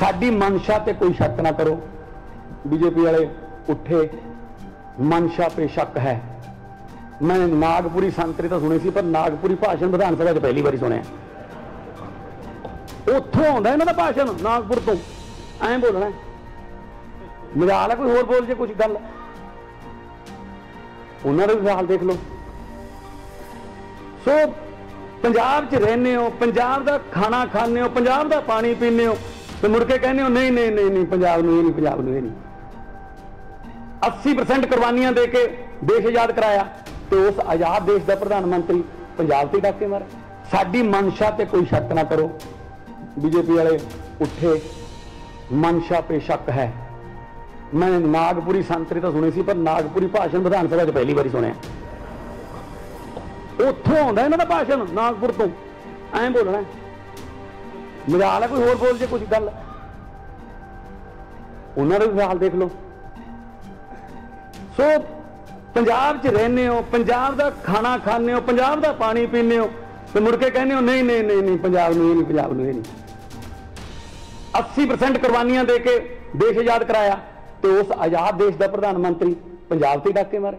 ਸਾਡੀ ਮਨਸ਼ਾ ਤੇ ਕੋਈ ਸ਼ੱਕ ਨਾ ਕਰੋ। ਬੀਜੇਪੀ ਵਾਲੇ ਉੱਠੇ, ਮਨਸ਼ਾ ਤੇ ਸ਼ੱਕ ਹੈ। ਮੈਂ ਨਾਗਪੁਰੀ ਸੰਤਰੀ ਤਾਂ ਸੁਣੀ ਸੀ, ਪਰ ਨਾਗਪੁਰੀ ਭਾਸ਼ਣ ਵਿਧਾਨ ਸਭਾ 'ਚ ਪਹਿਲੀ ਵਾਰੀ ਸੁਣਿਆ। ਉੱਥੋਂ ਆਉਂਦਾ ਇਹਨਾਂ ਦਾ ਭਾਸ਼ਣ, ਨਾਗਪੁਰ ਤੋਂ। ਐਂ ਬੋਲਣਾ ਹੈ। ਮਜਾਲ ਹੈ ਕੋਈ ਹੋਰ ਬੋਲ ਜੇ ਕੁਝ ਗੱਲ। ਉਹਨਾਂ ਦਾ ਵੀ ਹਾਲ ਦੇਖ ਲਓ। ਸੋ ਪੰਜਾਬ 'ਚ ਰਹਿੰਦੇ ਹੋ, ਪੰਜਾਬ ਦਾ ਖਾਣਾ ਖਾਂਦੇ ਹੋ, ਪੰਜਾਬ ਦਾ ਪਾਣੀ ਪੀਂਦੇ ਹੋ। ਤੇ ਮੁੜ ਕੇ ਕਹਿੰਦੇ ਹੋ, ਨਹੀਂ ਨਹੀਂ ਨਹੀਂ ਨਹੀਂ, ਪੰਜਾਬ ਨੂੰ ਇਹ ਨਹੀਂ, ਪੰਜਾਬ ਨੂੰ ਇਹ ਨਹੀਂ। 80% ਕੁਰਬਾਨੀਆਂ ਦੇ ਕੇ ਦੇਸ਼ ਆਜ਼ਾਦ ਕਰਾਇਆ ਤੇ ਉਸ ਆਜ਼ਾਦ ਦੇਸ਼ ਦਾ ਪ੍ਰਧਾਨ ਮੰਤਰੀ ਪੰਜਾਬ ਤੇ ਡਾਕੇ ਮਾਰੇ। ਸਾਡੀ ਮਨਸ਼ਾ ਤੇ ਕੋਈ ਸ਼ੱਕ ਨਾ ਕਰੋ, ਬੀਜੇਪੀ ਵਾਲੇ ਉੱਠੇ, ਮਨਸ਼ਾ ਤੇ ਸ਼ੱਕ ਹੈ। ਮੈਂ ਨਾਗਪੁਰੀ ਸੰਤਰੀ ਤਾਂ ਸੁਣੀ ਸੀ, ਪਰ ਨਾਗਪੁਰੀ ਭਾਸ਼ਣ ਵਿਧਾਨ ਸਭਾ 'ਚ ਪਹਿਲੀ ਵਾਰੀ ਸੁਣਿਆ। ਉੱਥੋਂ ਆਉਂਦਾ ਇਹਨਾਂ ਦਾ ਭਾਸ਼ਣ, ਨਾਗਪੁਰ ਤੋਂ। ਐਂ ਬੋਲਣਾ। ਹੈ। ਮਜਾਲ ਹੈ ਕੋਈ ਹੋਰ ਬੋਲ ਜੇ ਕੁਝ ਗੱਲ। ਉਹਨਾਂ ਦਾ ਵੀ ਹਾਲ ਦੇਖ ਲਓ। ਸੋ ਪੰਜਾਬ 'ਚ ਰਹਿੰਦੇ ਹੋ, ਪੰਜਾਬ ਦਾ ਖਾਣਾ ਖਾਂਦੇ ਹੋ, ਪੰਜਾਬ ਦਾ ਪਾਣੀ ਪੀਂਦੇ ਹੋ, ਤੇ ਮੁੜ ਕੇ ਕਹਿੰਦੇ ਹੋ, ਨਹੀਂ ਨਹੀਂ ਨਹੀਂ ਨਹੀਂ, ਪੰਜਾਬ ਨੂੰ ਇਹ ਨਹੀਂ, ਪੰਜਾਬ ਨੂੰ ਇਹ ਨਹੀਂ। 80% ਕੁਰਬਾਨੀਆਂ ਦੇ ਕੇ ਦੇਸ਼ ਆਜ਼ਾਦ ਕਰਾਇਆ, ਤੇ ਉਸ ਆਜ਼ਾਦ ਦੇਸ਼ ਦਾ ਪ੍ਰਧਾਨ ਮੰਤਰੀ ਪੰਜਾਬ ਤੇ ਡਾਕੇ ਮਾਰੇ।